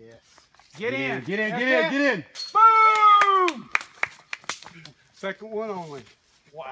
Yes. Get in. Get in, get in, get in. Boom! Second one only.